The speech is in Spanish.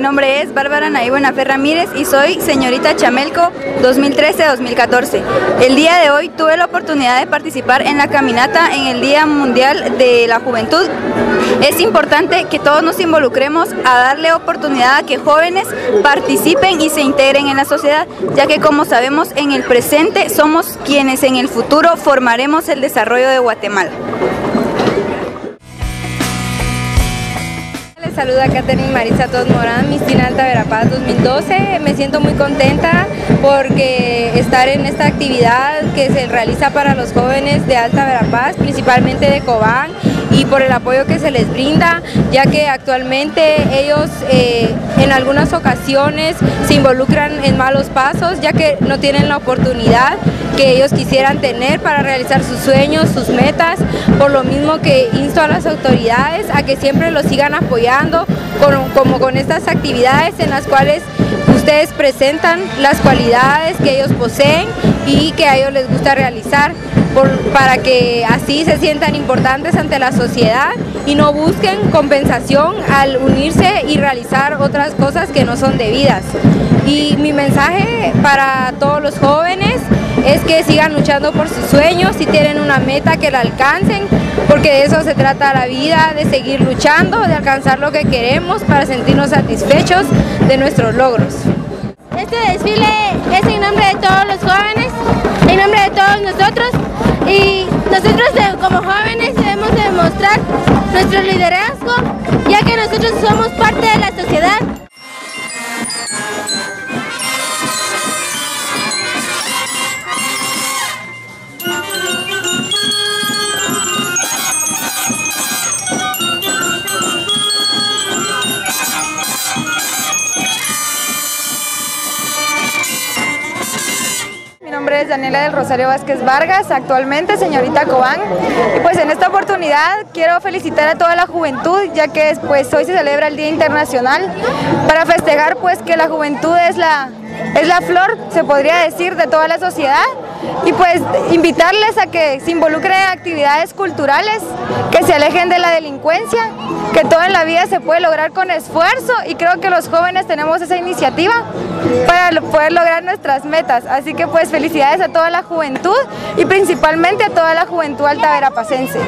nombre es Bárbara Naí Buenafe Ramírez y soy señorita Chamelco 2013-2014. El día de hoy tuve la oportunidad de participar en la caminata en el Día Mundial de la Juventud. Es importante que todos nos involucremos a darle oportunidad a que jóvenes participen y se integren en la sociedad, ya que como sabemos en el presente somos quienes en el futuro formaremos el desarrollo de Guatemala. Saluda Catherine Marisa Tos Morán, Mistina Alta Verapaz 2012. Me siento muy contenta porque estar en esta actividad que se realiza para los jóvenes de Alta Verapaz, principalmente de Cobán, y por el apoyo que se les brinda, ya que actualmente ellos eh, en algunas ocasiones se involucran en malos pasos, ya que no tienen la oportunidad que ellos quisieran tener para realizar sus sueños, sus metas, por lo mismo que insto a las autoridades a que siempre los sigan apoyando como con estas actividades en las cuales ustedes presentan las cualidades que ellos poseen y que a ellos les gusta realizar para que así se sientan importantes ante la sociedad y no busquen compensación al unirse y realizar otras cosas que no son debidas. Y mi mensaje para todos los jóvenes es que sigan luchando por sus sueños, si tienen una meta que la alcancen, porque de eso se trata la vida, de seguir luchando, de alcanzar lo que queremos para sentirnos satisfechos de nuestros logros. Este desfile es en nombre de todos los jóvenes, en nombre de todos nosotros y nosotros como jóvenes debemos demostrar nuestro liderazgo ya que nosotros somos parte de la sociedad. Daniela del Rosario Vázquez Vargas, actualmente señorita Cobán. Y pues en esta oportunidad quiero felicitar a toda la juventud, ya que hoy se celebra el Día Internacional, para festejar pues que la juventud es la, es la flor, se podría decir, de toda la sociedad y pues invitarles a que se involucren en actividades culturales, que se alejen de la delincuencia, que todo en la vida se puede lograr con esfuerzo y creo que los jóvenes tenemos esa iniciativa para poder lograr nuestras metas. Así que pues felicidades a toda la juventud y principalmente a toda la juventud altaverapacense.